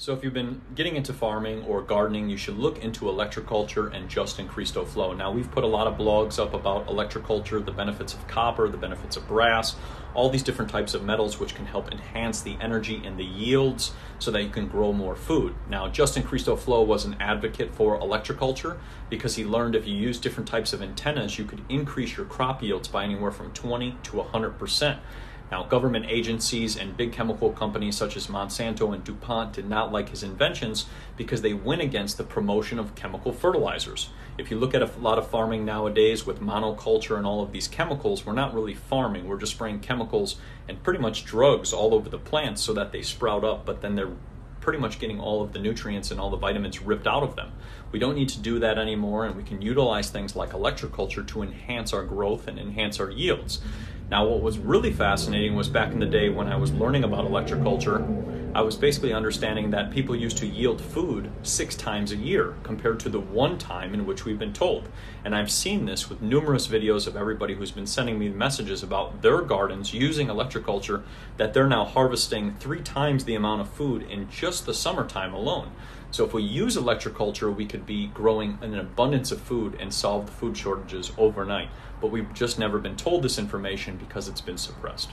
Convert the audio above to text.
So if you've been getting into farming or gardening, you should look into electroculture and Justin Christofleau. Now we've put a lot of blogs up about electroculture, the benefits of copper, the benefits of brass, all these different types of metals which can help enhance the energy and the yields so that you can grow more food. Now Justin Christofleau was an advocate for electroculture because he learned if you use different types of antennas, you could increase your crop yields by anywhere from 20 to 100%. Now, government agencies and big chemical companies such as Monsanto and DuPont did not like his inventions because they went against the promotion of chemical fertilizers. If you look at a lot of farming nowadays with monoculture and all of these chemicals, we're not really farming. We're just spraying chemicals and pretty much drugs all over the plants so that they sprout up, but then they're pretty much getting all of the nutrients and all the vitamins ripped out of them. We don't need to do that anymore, and we can utilize things like electroculture to enhance our growth and enhance our yields. Now, what was really fascinating was back in the day when I was learning about electroculture, I was basically understanding that people used to yield food six times a year compared to the one time in which we've been told. And I've seen this with numerous videos of everybody who's been sending me messages about their gardens using electroculture that they're now harvesting three times the amount of food in just the summertime alone. So if we use electroculture, we could be growing an abundance of food and solve the food shortages overnight. But we've just never been told this information because it's been suppressed.